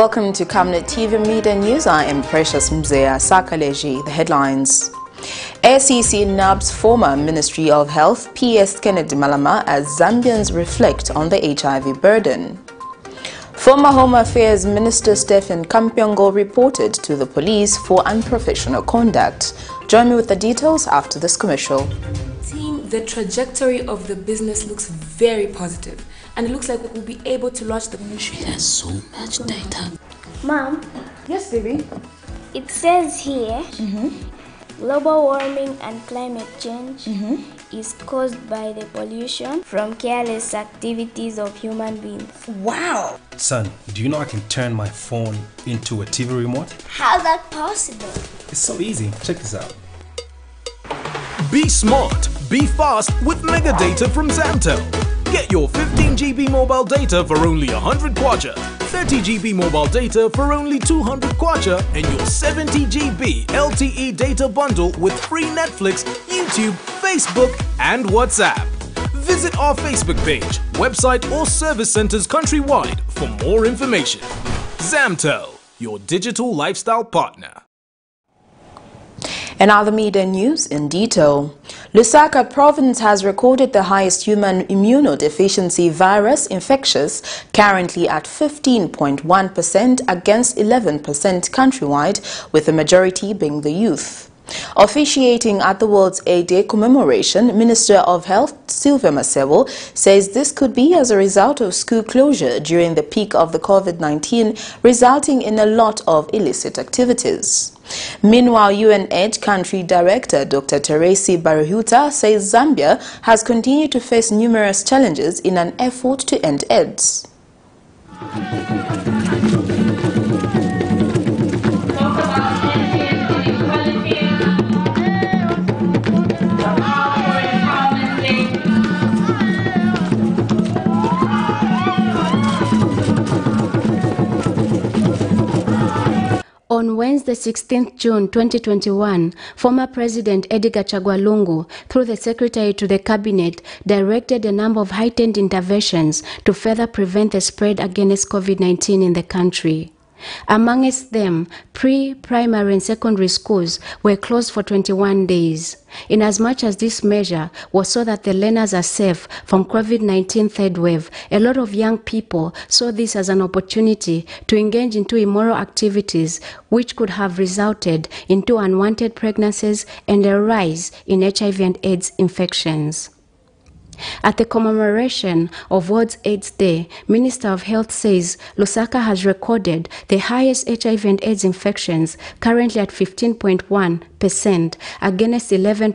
Welcome to Camnet TV Mid-Day News. I am Precious Mzea Sakaleji. The headlines. ACC nabs former Ministry of Health PS Kennedy Malama as Zambians reflect on the HIV burden. Former Home Affairs Minister Stephen Kampyongo reported to the police for unprofessional conduct. Join me with the details after this commercial. Team, the trajectory of the business looks very positive and it looks like we'll be able to launch the She has so much data. Mom, Yes, baby. it says here mm-hmm. global warming and climate change mm-hmm. is caused by the pollution from careless activities of human beings. Wow. Son, do you know I can turn my phone into a TV remote? How's that possible? It's so easy. Check this out. Be smart, be fast with mega data from Zamtel. Get your 15 GB mobile data for only 100 kwacha, 30 GB mobile data for only 200 kwacha, and your 70 GB LTE data bundle with free Netflix, YouTube, Facebook, and WhatsApp. Visit our Facebook page, website, or service centers countrywide for more information. Zamtel, your digital lifestyle partner. And other media news in detail. Lusaka province has recorded the highest human immunodeficiency virus infectious, currently at 15.1% against 11% countrywide, with the majority being the youth. Officiating at the World's AIDS Day commemoration, Minister of Health Sylvia Masebo says this could be as a result of school closure during the peak of the COVID-19, resulting in a lot of illicit activities. Meanwhile, UNAIDS Country Director Dr. Tharcisse Barihuta says Zambia has continued to face numerous challenges in an effort to end AIDS. Wednesday, 16th June 2021, former President Edgar Chagwalungu, through the Secretary to the Cabinet, directed a number of heightened interventions to further prevent the spread against COVID-19 in the country. Amongst them, pre, primary, and secondary schools were closed for 21 days. Inasmuch as this measure was so that the learners are safe from COVID 19 third wave, a lot of young people saw this as an opportunity to engage into immoral activities which could have resulted into unwanted pregnancies and a rise in HIV and AIDS infections. At the commemoration of World AIDS Day, Minister of Health says Lusaka has recorded the highest HIV and AIDS infections, currently at 15.1% against 11%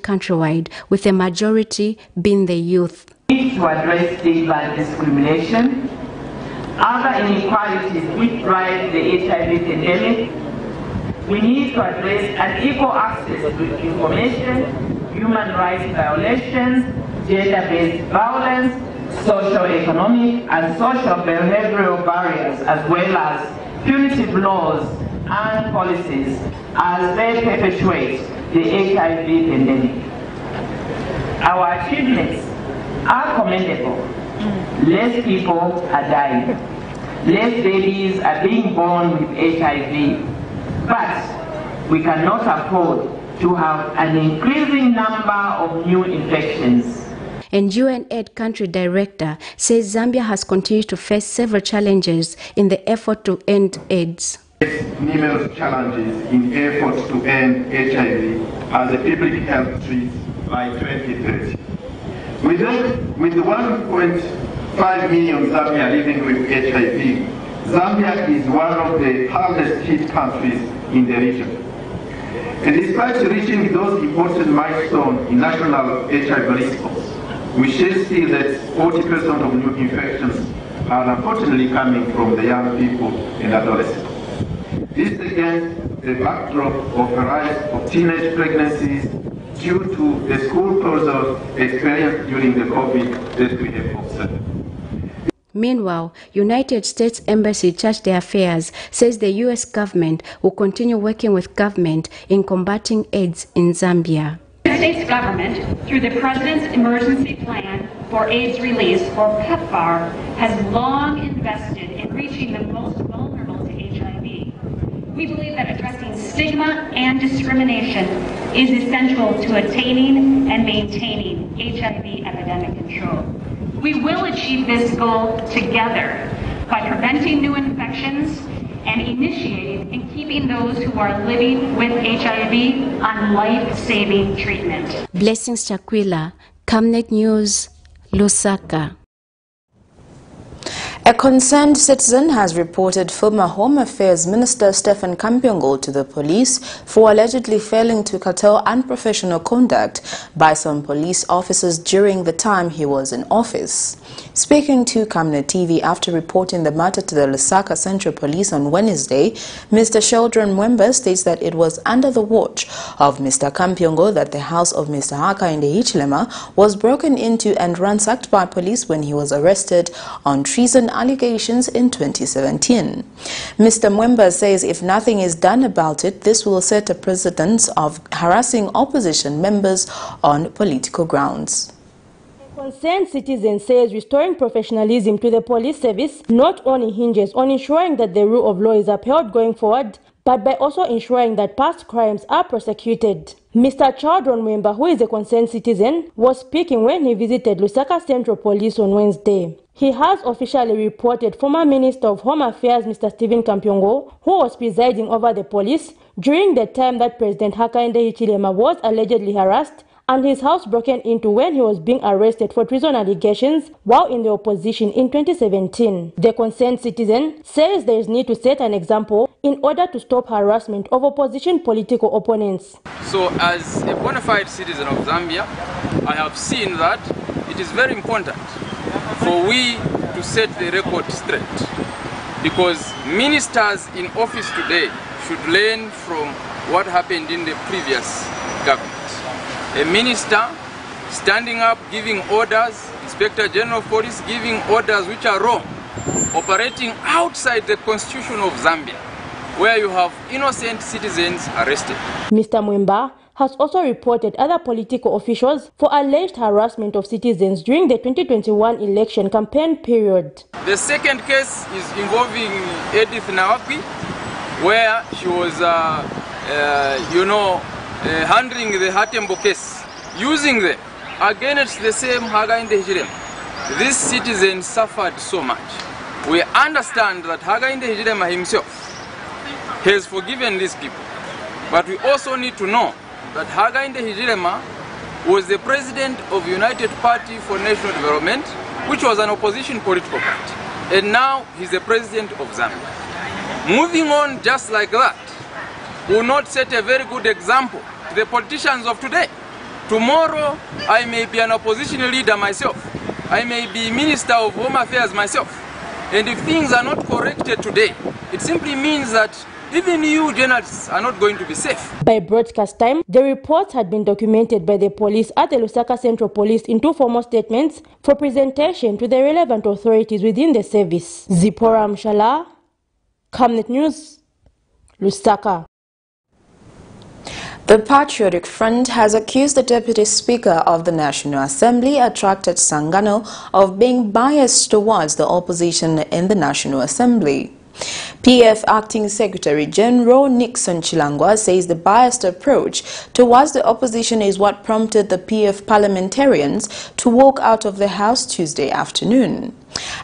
countrywide, with the majority being the youth. to address and discrimination, other inequalities which drive the HIV pandemic. We need to address unequal access to information, human rights violations, gender-based violence, socio-economic and social behavioral barriers, as well as punitive laws and policies as they perpetuate the HIV pandemic. Our achievements are commendable. Less people are dying. Less babies are being born with HIV. But we cannot afford to have an increasing number of new infections. And UNAID country director says Zambia has continued to face several challenges in the effort to end AIDS. numerous challenges in efforts to end HIV as a public health threat by 2030. With, with 1.5 million Zambia living with HIV, Zambia is one of the hardest hit countries in the region. And despite reaching those important milestones in national HIV response, we shall see that 40% of new infections are unfortunately coming from the young people and adolescents. This against the backdrop of a rise of teenage pregnancies due to the school closure experienced during the COVID that we have observed. Meanwhile, United States Embassy Chargé d'Affaires says the US government will continue working with government in combating AIDS in Zambia. United States government, through the President's Emergency Plan for AIDS Relief, or PEPFAR, has long invested in reaching the most vulnerable to HIV. We believe that addressing stigma and discrimination is essential to attaining and maintaining HIV epidemic control. We will achieve this goal together by preventing new infections those who are living with HIV on life-saving treatment. Blessings Chakwila, Camnet News, Lusaka. A concerned citizen has reported former Home Affairs Minister Stephen Kampyongo to the police for allegedly failing to curtail unprofessional conduct by some police officers during the time he was in office. Speaking to Camnet TV after reporting the matter to the Lusaka Central Police on Wednesday, Mr. Sheldron Mwemba states that it was under the watch of Mr. Kampyongo that the house of Mr. Hakainde Hichilema was broken into and ransacked by police when he was arrested on treason allegations in 2017. Mr. Mwemba says if nothing is done about it, this will set a precedent of harassing opposition members on political grounds. Concerned citizen says restoring professionalism to the police service not only hinges on ensuring that the rule of law is upheld going forward, but by also ensuring that past crimes are prosecuted. Mr. Chadron Mwemba, who is a concerned citizen, was speaking when he visited Lusaka Central Police on Wednesday. He has officially reported former Minister of Home Affairs Mr. Stephen Kampyongo, who was presiding over the police during the time that President Hakainde Hichilema was allegedly harassed and his house broken into when he was being arrested for treason allegations while in the opposition in 2017. The concerned citizen says there is need to set an example in order to stop harassment of opposition political opponents. So as a bona fide citizen of Zambia, I have seen that it is very important for we to set the record straight because ministers in office today should learn from what happened in the previous a minister standing up giving orders, Inspector General of Police giving orders which are wrong, operating outside the constitution of Zambia, where you have innocent citizens arrested. Mr. Mwemba has also reported other political officials for alleged harassment of citizens during the 2021 election campaign period. The second case is involving Edith Nawakwi, where she was, uh, uh, you know, uh, handling the Hatembo case, using them against the same Hakainde Hichilema. This citizen suffered so much. We understand that Hakainde Hichilema himself has forgiven these people. But we also need to know that Hakainde Hichilema was the president of United Party for National Development, which was an opposition political party. And now he's the president of Zambia. Moving on just like that, will not set a very good example the politicians of today. Tomorrow, I may be an opposition leader myself. I may be Minister of Home Affairs myself. And if things are not corrected today, it simply means that even you journalists are not going to be safe. By broadcast time, the reports had been documented by the police at the Lusaka Central Police in two formal statements for presentation to the relevant authorities within the service. Zipporah Mshala, Camnet News, Lusaka. The Patriotic Front has accused the Deputy Speaker of the National Assembly, Attracted Sangano, of being biased towards the opposition in the National Assembly. PF Acting Secretary General Nixon Chilangwa says the biased approach towards the opposition is what prompted the PF parliamentarians to walk out of the House Tuesday afternoon.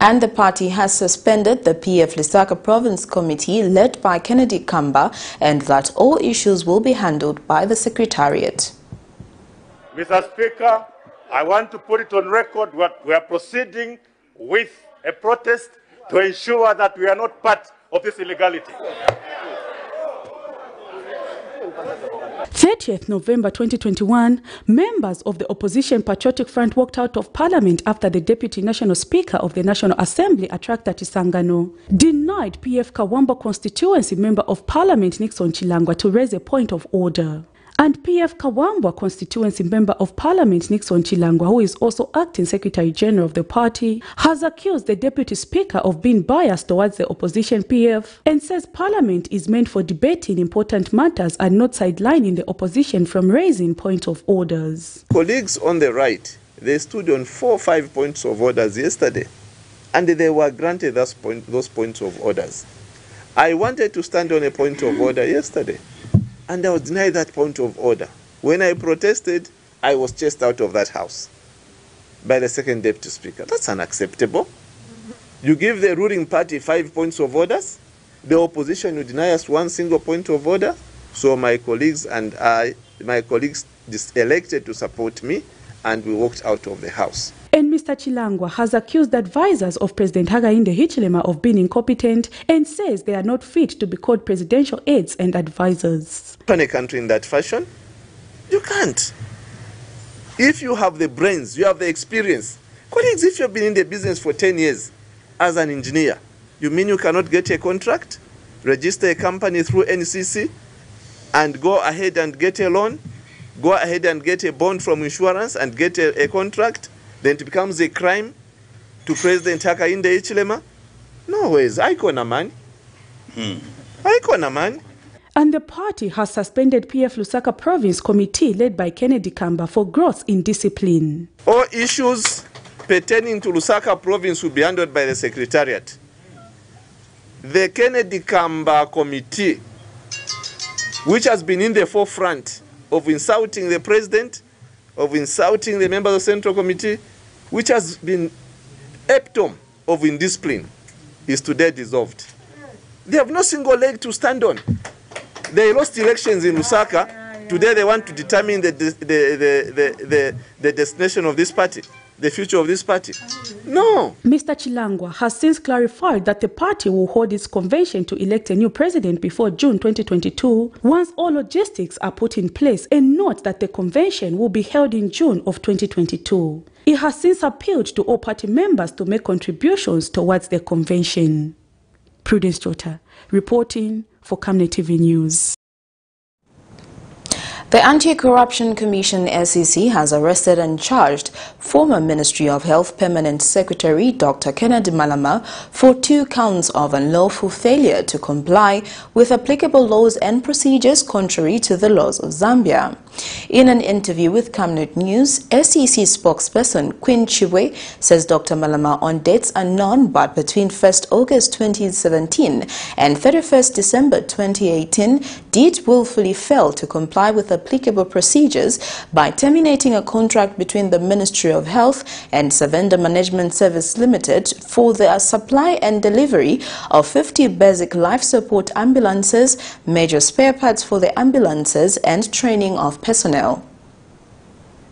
And the party has suspended the PF Lusaka Province Committee led by Kennedy Kamba and that all issues will be handled by the Secretariat. Mr. Speaker, I want to put it on record that we are proceeding with a protest to ensure that we are not part of this illegality. 30th November 2021, members of the opposition Patriotic Front walked out of parliament after the Deputy National Speaker of the National Assembly, Attractor Tisangano, denied PF Kawamba constituency member of parliament Nixon Chilangwa to raise a point of order. And PF Kawambwa constituency member of parliament Nixon Chilangwa, who is also acting secretary general of the party, has accused the deputy speaker of being biased towards the opposition PF and says parliament is meant for debating important matters and not sidelining the opposition from raising points of orders. Colleagues on the right, they stood on four or five points of orders yesterday and they were granted those, point, those points of orders. I wanted to stand on a point of order yesterday and I was denied that point of order. When I protested, I was chased out of that house by the second deputy speaker. That's unacceptable. You give the ruling party five points of orders, the opposition will deny us one single point of order. So my colleagues and I, my colleagues elected to support me and we walked out of the house. And Mr. Chilangwa has accused advisors of President Hakainde Hichilema of being incompetent and says they are not fit to be called presidential aides and advisors. Run a country in that fashion? You can't. If you have the brains, you have the experience. Colleagues, if you've been in the business for 10 years as an engineer, you mean you cannot get a contract, register a company through NCC, and go ahead and get a loan, go ahead and get a bond from insurance and get a, a contract, then it becomes a crime to President Hakainde Hichilema? No ways. Aiko na mani Hmm. Aiko na mani And the party has suspended PF Lusaka Province Committee led by Kennedy Kamba for growth in discipline. All issues pertaining to Lusaka Province will be handled by the Secretariat. The Kennedy Kamba Committee, which has been in the forefront of insulting the President, of insulting the members of the Central Committee, which has been epitome of indiscipline, is today dissolved. They have no single leg to stand on. They lost elections in Lusaka. Today they want to determine the, the, the, the, the, the destination of this party, the future of this party. No. Mr. Chilangwa has since clarified that the party will hold its convention to elect a new president before June 2022 once all logistics are put in place and note that the convention will be held in June of 2022. It has since appealed to all party members to make contributions towards the convention. Prudence Jota, reporting for Camnet TV News. The Anti-Corruption Commission ACC has arrested and charged former Ministry of Health Permanent Secretary Dr. Kennedy Malama for two counts of unlawful failure to comply with applicable laws and procedures contrary to the laws of Zambia. In an interview with Camnet News, ACC spokesperson Queen Chibwe says Dr. Malama on dates are unknown but between 1st August 2017 and 31st December 2018 did willfully fail to comply with applicable procedures by terminating a contract between the Ministry of Health and Savenda Management Service Limited for the supply and delivery of 50 basic life support ambulances, major spare parts for the ambulances and training of personnel.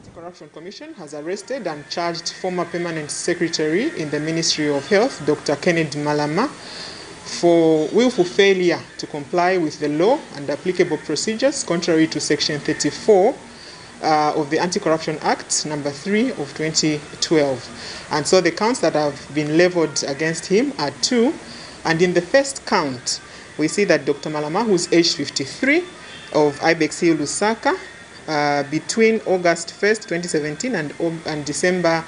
The Corruption Commission has arrested and charged former permanent secretary in the Ministry of Health, Dr. Kennedy Malama, for willful failure to comply with the law and applicable procedures contrary to Section 34 uh, of the Anti-Corruption Act, number 3 of 2012. And so the counts that have been leveled against him are two. And in the first count, we see that Dr. Malama, who's aged 53, of Ibex Hill, Lusaka, between August 1st, 2017 and, and December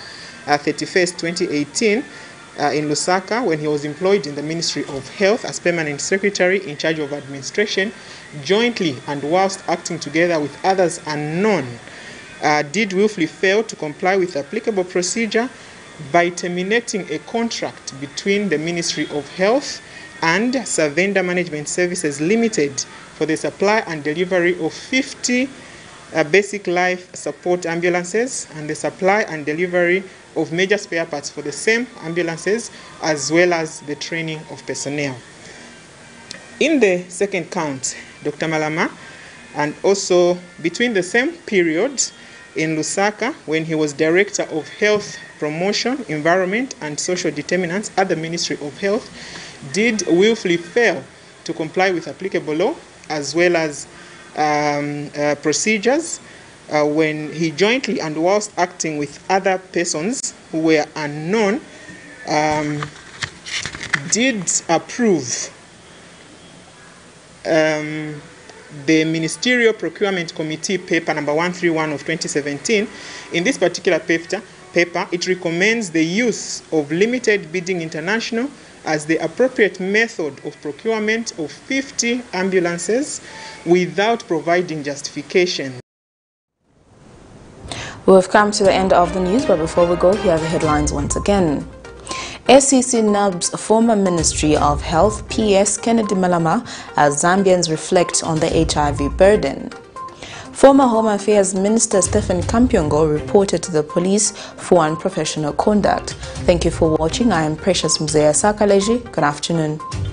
uh, 31st, 2018, uh, in Lusaka when he was employed in the Ministry of Health as permanent secretary in charge of administration, jointly and whilst acting together with others unknown, uh, did willfully fail to comply with applicable procedure by terminating a contract between the Ministry of Health and Savenda Management Services Limited for the supply and delivery of 50 uh, basic life support ambulances and the supply and delivery of major spare parts for the same ambulances as well as the training of personnel. In the second count, Dr. Malama, and also between the same period in Lusaka when he was Director of Health Promotion, Environment and Social Determinants at the Ministry of Health, did willfully fail to comply with applicable law as well as um, uh, procedures uh, when he jointly and whilst acting with other persons who were unknown um, did approve um, the Ministerial Procurement Committee paper number 131 of 2017. In this particular paper, paper, it recommends the use of limited bidding international as the appropriate method of procurement of 50 ambulances without providing justification. We've come to the end of the news, but before we go, here are the headlines once again. ACC nubs former Ministry of Health PS Kennedy Malama as Zambians reflect on the HIV burden. Former Home Affairs Minister Stephen Kampyongo reported to the police for unprofessional conduct. Thank you for watching. I am Precious Mzea Sakaleji. Good afternoon.